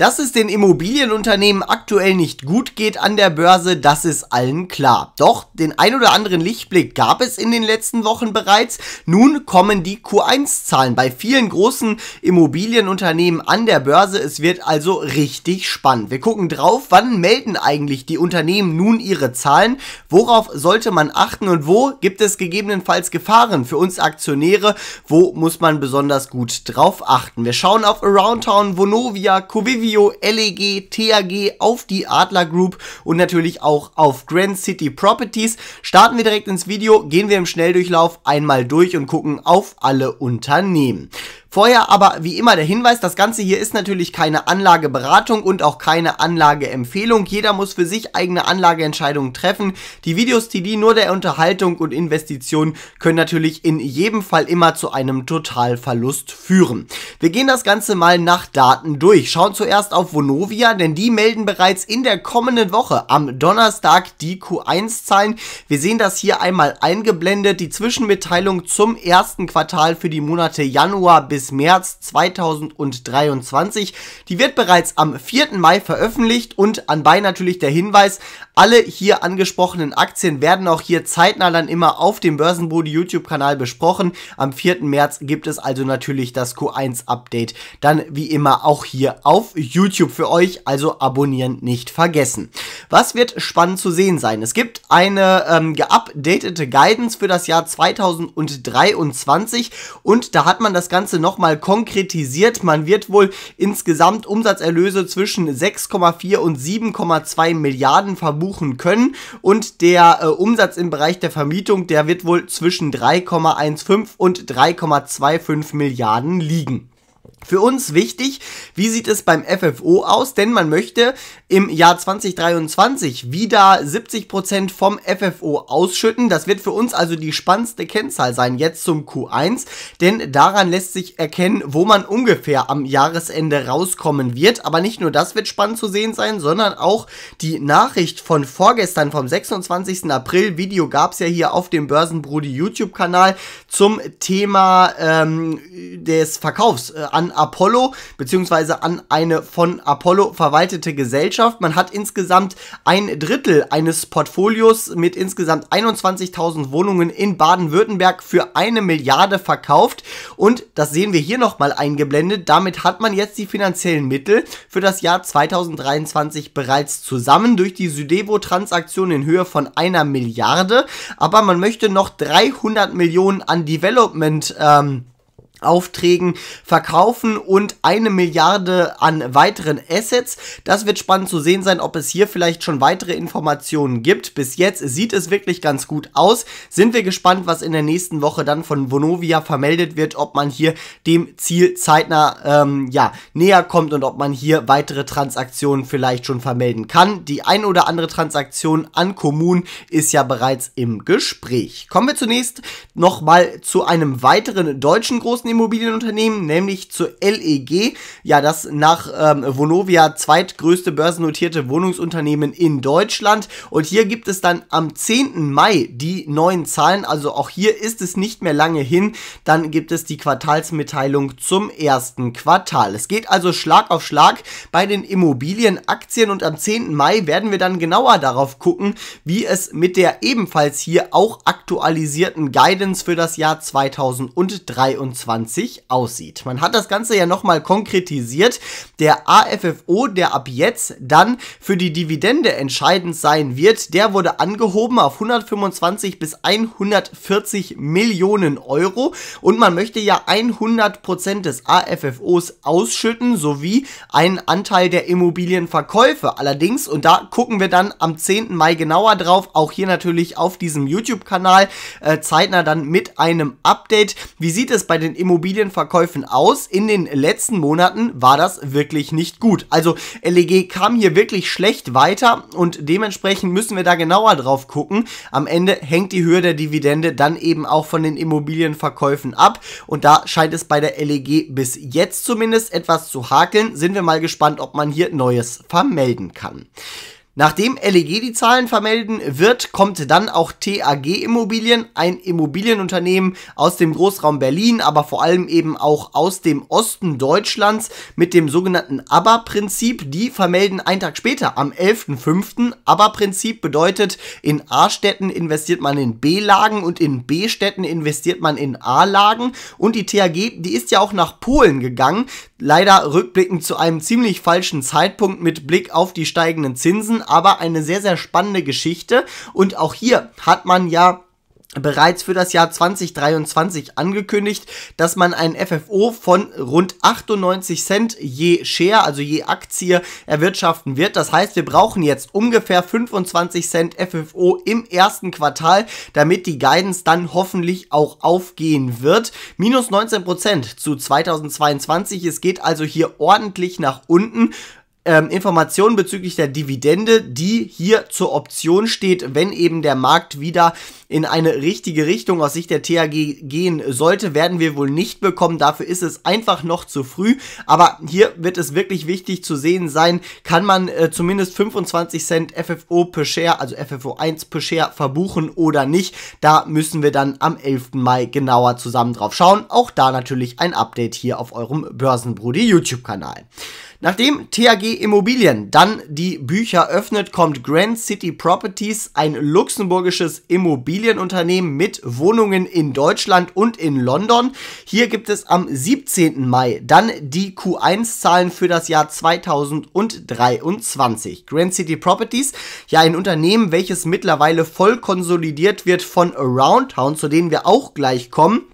Dass es den Immobilienunternehmen aktuell nicht gut geht an der Börse, das ist allen klar. Doch den ein oder anderen Lichtblick gab es in den letzten Wochen bereits. Nun kommen die Q1-Zahlen bei vielen großen Immobilienunternehmen an der Börse. Es wird also richtig spannend. Wir gucken drauf, wann melden eigentlich die Unternehmen nun ihre Zahlen, worauf sollte man achten und wo gibt es gegebenenfalls Gefahren für uns Aktionäre, wo muss man besonders gut drauf achten. Wir schauen auf Aroundtown, Vonovia, Covivio, Video, LEG, TAG, auf die Adler Group und natürlich auch auf Grand City Properties. Starten wir direkt ins Video, gehen wir im Schnelldurchlauf einmal durch und gucken auf alle Unternehmen. Vorher aber wie immer der Hinweis, das Ganze hier ist natürlich keine Anlageberatung und auch keine Anlageempfehlung. Jeder muss für sich eigene Anlageentscheidungen treffen. Die Videos, die dienen nur der Unterhaltung und Investition, können natürlich in jedem Fall immer zu einem Totalverlust führen. Wir gehen das Ganze mal nach Daten durch. Schauen zuerst auf Vonovia, denn die melden bereits in der kommenden Woche am Donnerstag die Q1-Zahlen. Wir sehen das hier einmal eingeblendet, die Zwischenmitteilung zum ersten Quartal für die Monate Januar bis bis März 2023. Die wird bereits am 4. Mai veröffentlicht und anbei natürlich der Hinweis, alle hier angesprochenen Aktien werden auch hier zeitnah dann immer auf dem Börsenbrudi YouTube-Kanal besprochen. Am 4. März gibt es also natürlich das Q1-Update. Dann wie immer auch hier auf YouTube für euch, also abonnieren nicht vergessen. Was wird spannend zu sehen sein? Es gibt eine ähm, geupdatete Guidance für das Jahr 2023 und da hat man das Ganze nochmal konkretisiert. Man wird wohl insgesamt Umsatzerlöse zwischen 6,4 und 7,2 Milliarden verbuchen buchen können und der äh, Umsatz im Bereich der Vermietung, der wird wohl zwischen 3,15 und 3,25 Milliarden liegen. Für uns wichtig, wie sieht es beim FFO aus? Denn man möchte im Jahr 2023 wieder 70% vom FFO ausschütten. Das wird für uns also die spannendste Kennzahl sein, jetzt zum Q1. Denn daran lässt sich erkennen, wo man ungefähr am Jahresende rauskommen wird. Aber nicht nur das wird spannend zu sehen sein, sondern auch die Nachricht von vorgestern, vom 26. April. Video gab es ja hier auf dem Börsenbrudi YouTube-Kanal zum Thema ähm, des Verkaufs äh, Apollo beziehungsweise an eine von Apollo verwaltete Gesellschaft. Man hat insgesamt ein Drittel eines Portfolios mit insgesamt 21.000 Wohnungen in Baden-Württemberg für eine Milliarde verkauft und das sehen wir hier nochmal eingeblendet. Damit hat man jetzt die finanziellen Mittel für das Jahr 2023 bereits zusammen durch die Südevo-Transaktion in Höhe von einer Milliarde, aber man möchte noch 300 Millionen an Development ähm, Aufträgen verkaufen und eine Milliarde an weiteren Assets. Das wird spannend zu sehen sein, ob es hier vielleicht schon weitere Informationen gibt. Bis jetzt sieht es wirklich ganz gut aus. Sind wir gespannt, was in der nächsten Woche dann von Vonovia vermeldet wird, ob man hier dem Ziel zeitnah ähm, ja, näher kommt und ob man hier weitere Transaktionen vielleicht schon vermelden kann. Die ein oder andere Transaktion an Kommunen ist ja bereits im Gespräch. Kommen wir zunächst nochmal zu einem weiteren deutschen großen Immobilienunternehmen, nämlich zur LEG. Ja, das nach ähm, Vonovia zweitgrößte börsennotierte Wohnungsunternehmen in Deutschland. Und hier gibt es dann am 10. Mai die neuen Zahlen. Also auch hier ist es nicht mehr lange hin. Dann gibt es die Quartalsmitteilung zum ersten Quartal. Es geht also Schlag auf Schlag bei den Immobilienaktien und am 10. Mai werden wir dann genauer darauf gucken, wie es mit der ebenfalls hier auch aktualisierten Guidance für das Jahr 2023 2020 aussieht. Man hat das Ganze ja nochmal konkretisiert. Der AFFO, der ab jetzt dann für die Dividende entscheidend sein wird, der wurde angehoben auf 125 bis 140 Millionen Euro und man möchte ja 100% des AFFOs ausschütten sowie einen Anteil der Immobilienverkäufe. Allerdings, und da gucken wir dann am 10. Mai genauer drauf, auch hier natürlich auf diesem YouTube-Kanal, äh, zeitnah dann mit einem Update. Wie sieht es bei den Immobilienverkäufen Immobilienverkäufen aus. In den letzten Monaten war das wirklich nicht gut. Also LEG kam hier wirklich schlecht weiter und dementsprechend müssen wir da genauer drauf gucken. Am Ende hängt die Höhe der Dividende dann eben auch von den Immobilienverkäufen ab und da scheint es bei der LEG bis jetzt zumindest etwas zu hakeln. Sind wir mal gespannt, ob man hier Neues vermelden kann. Nachdem LEG die Zahlen vermelden wird, kommt dann auch TAG Immobilien, ein Immobilienunternehmen aus dem Großraum Berlin, aber vor allem eben auch aus dem Osten Deutschlands mit dem sogenannten ABBA-Prinzip. Die vermelden einen Tag später, am 11.05. ABBA-Prinzip bedeutet, in A-Städten investiert man in B-Lagen und in B-Städten investiert man in A-Lagen. Und die TAG, die ist ja auch nach Polen gegangen. Leider rückblickend zu einem ziemlich falschen Zeitpunkt mit Blick auf die steigenden Zinsen, aber eine sehr, sehr spannende Geschichte. Und auch hier hat man ja bereits für das Jahr 2023 angekündigt, dass man ein FFO von rund 98 Cent je Share, also je Aktie, erwirtschaften wird. Das heißt, wir brauchen jetzt ungefähr 25 Cent FFO im ersten Quartal, damit die Guidance dann hoffentlich auch aufgehen wird. Minus 19 Prozent zu 2022. Es geht also hier ordentlich nach unten ähm, Informationen bezüglich der Dividende, die hier zur Option steht, wenn eben der Markt wieder in eine richtige Richtung aus Sicht der THG gehen sollte, werden wir wohl nicht bekommen. Dafür ist es einfach noch zu früh. Aber hier wird es wirklich wichtig zu sehen sein, kann man äh, zumindest 25 Cent FFO per Share, also FFO 1 per Share verbuchen oder nicht. Da müssen wir dann am 11. Mai genauer zusammen drauf schauen. Auch da natürlich ein Update hier auf eurem Börsenbrudi YouTube-Kanal. Nachdem THG Immobilien dann die Bücher öffnet, kommt Grand City Properties, ein luxemburgisches Immobilienunternehmen mit Wohnungen in Deutschland und in London. Hier gibt es am 17. Mai dann die Q1-Zahlen für das Jahr 2023. Grand City Properties, ja ein Unternehmen, welches mittlerweile voll konsolidiert wird von Aroundtown, zu denen wir auch gleich kommen.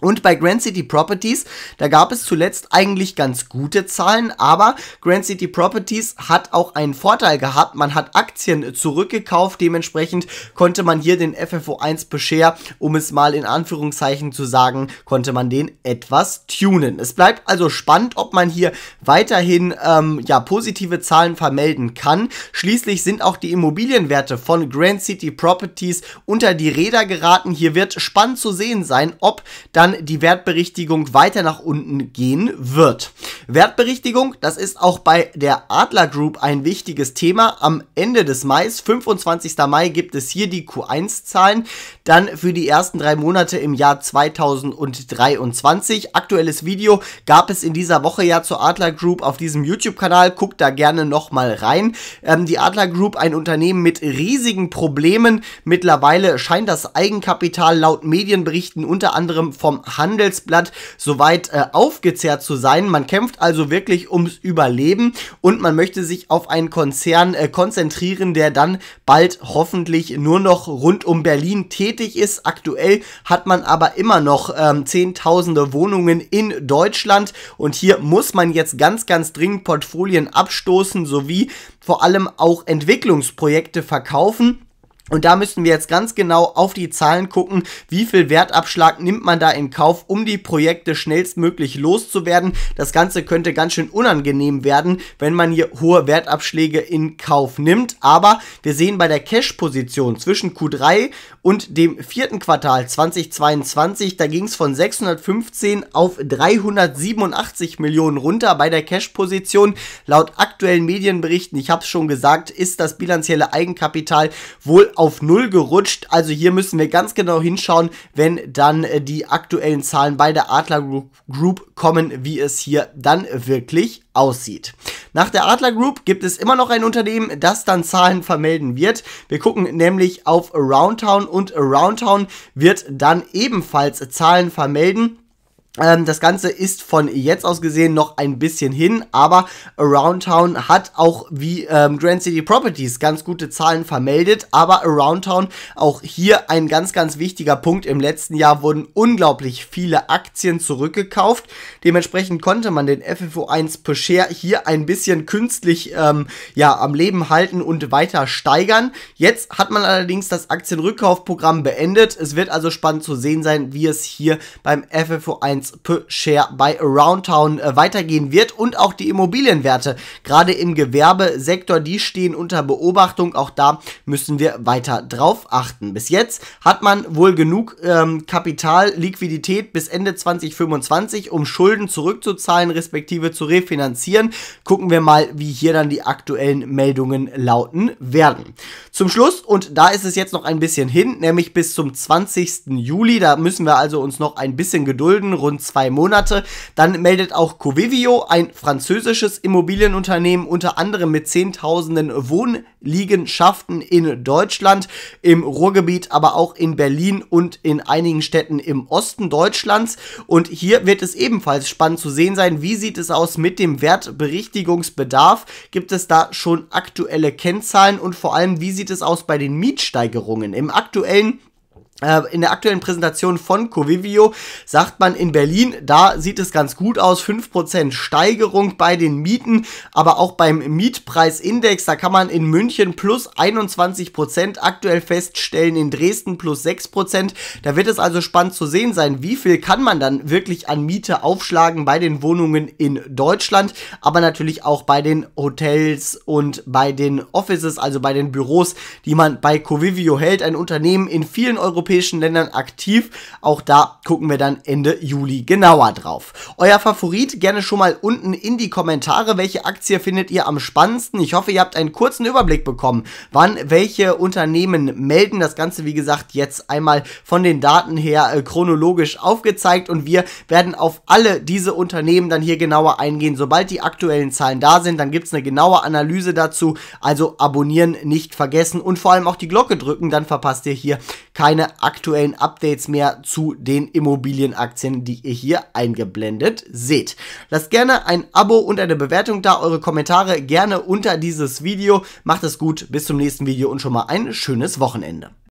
Und bei Grand City Properties, da gab es zuletzt eigentlich ganz gute Zahlen, aber Grand City Properties hat auch einen Vorteil gehabt. Man hat Aktien zurückgekauft, dementsprechend konnte man hier den FFO 1 per Share, um es mal in Anführungszeichen zu sagen, konnte man den etwas tunen. Es bleibt also spannend, ob man hier weiterhin ähm, ja, positive Zahlen vermelden kann. Schließlich sind auch die Immobilienwerte von Grand City Properties unter die Räder geraten. Hier wird spannend zu sehen sein, ob dann die Wertberichtigung weiter nach unten gehen wird. Wertberichtigung, das ist auch bei der Adler Group ein wichtiges Thema. Am Ende des Mai, 25. Mai, gibt es hier die Q1-Zahlen. Dann für die ersten drei Monate im Jahr 2023. Aktuelles Video gab es in dieser Woche ja zur Adler Group auf diesem YouTube-Kanal. Guckt da gerne nochmal rein. Ähm, die Adler Group, ein Unternehmen mit riesigen Problemen. Mittlerweile scheint das Eigenkapital laut Medienberichten unter anderem vom Handelsblatt soweit äh, aufgezehrt zu sein. Man kämpft also wirklich ums Überleben und man möchte sich auf einen Konzern äh, konzentrieren, der dann bald hoffentlich nur noch rund um Berlin tätig ist. Aktuell hat man aber immer noch ähm, zehntausende Wohnungen in Deutschland und hier muss man jetzt ganz, ganz dringend Portfolien abstoßen sowie vor allem auch Entwicklungsprojekte verkaufen. Und da müssen wir jetzt ganz genau auf die Zahlen gucken, wie viel Wertabschlag nimmt man da in Kauf, um die Projekte schnellstmöglich loszuwerden. Das Ganze könnte ganz schön unangenehm werden, wenn man hier hohe Wertabschläge in Kauf nimmt. Aber wir sehen bei der Cash-Position zwischen Q3 und dem vierten Quartal 2022, da ging es von 615 auf 387 Millionen runter bei der Cash-Position. Laut aktuellen Medienberichten, ich habe es schon gesagt, ist das bilanzielle Eigenkapital wohl auf Null gerutscht. Also hier müssen wir ganz genau hinschauen, wenn dann äh, die aktuellen Zahlen bei der Adler Group kommen, wie es hier dann wirklich aussieht. Nach der Adler Group gibt es immer noch ein Unternehmen, das dann Zahlen vermelden wird. Wir gucken nämlich auf Aroundtown und Aroundtown wird dann ebenfalls Zahlen vermelden. Ähm, das Ganze ist von jetzt aus gesehen noch ein bisschen hin, aber Around Town hat auch wie ähm, Grand City Properties ganz gute Zahlen vermeldet, aber Around Town auch hier ein ganz, ganz wichtiger Punkt. Im letzten Jahr wurden unglaublich viele Aktien zurückgekauft. Dementsprechend konnte man den FFO 1 per Share hier ein bisschen künstlich ähm, ja, am Leben halten und weiter steigern. Jetzt hat man allerdings das Aktienrückkaufprogramm beendet. Es wird also spannend zu sehen sein, wie es hier beim FFO 1 Cents per Share bei Aroundtown äh, weitergehen wird und auch die Immobilienwerte, gerade im Gewerbesektor, die stehen unter Beobachtung. Auch da müssen wir weiter drauf achten. Bis jetzt hat man wohl genug ähm, Kapital, Liquidität bis Ende 2025, um Schulden zurückzuzahlen, respektive zu refinanzieren. Gucken wir mal, wie hier dann die aktuellen Meldungen lauten werden. Zum Schluss, und da ist es jetzt noch ein bisschen hin, nämlich bis zum 20. Juli, da müssen wir also uns noch ein bisschen gedulden, rund zwei Monate, dann meldet auch Covivio, ein französisches Immobilienunternehmen, unter anderem mit Zehntausenden Wohnliegenschaften in Deutschland, im Ruhrgebiet, aber auch in Berlin und in einigen Städten im Osten Deutschlands. Und hier wird es ebenfalls spannend zu sehen sein, wie sieht es aus mit dem Wertberichtigungsbedarf? Gibt es da schon aktuelle Kennzahlen und vor allem, wie sieht es aus bei den Mietsteigerungen? Im aktuellen in der aktuellen Präsentation von Covivio sagt man in Berlin, da sieht es ganz gut aus, 5% Steigerung bei den Mieten, aber auch beim Mietpreisindex, da kann man in München plus 21% aktuell feststellen, in Dresden plus 6%. Da wird es also spannend zu sehen sein, wie viel kann man dann wirklich an Miete aufschlagen bei den Wohnungen in Deutschland, aber natürlich auch bei den Hotels und bei den Offices, also bei den Büros, die man bei Covivio hält, ein Unternehmen in vielen europäischen europäischen Ländern aktiv. Auch da gucken wir dann Ende Juli genauer drauf. Euer Favorit gerne schon mal unten in die Kommentare. Welche Aktie findet ihr am spannendsten? Ich hoffe, ihr habt einen kurzen Überblick bekommen, wann welche Unternehmen melden. Das Ganze, wie gesagt, jetzt einmal von den Daten her äh, chronologisch aufgezeigt und wir werden auf alle diese Unternehmen dann hier genauer eingehen. Sobald die aktuellen Zahlen da sind, dann gibt es eine genaue Analyse dazu. Also abonnieren nicht vergessen und vor allem auch die Glocke drücken, dann verpasst ihr hier keine aktuellen Updates mehr zu den Immobilienaktien, die ihr hier eingeblendet seht. Lasst gerne ein Abo und eine Bewertung da, eure Kommentare gerne unter dieses Video. Macht es gut, bis zum nächsten Video und schon mal ein schönes Wochenende.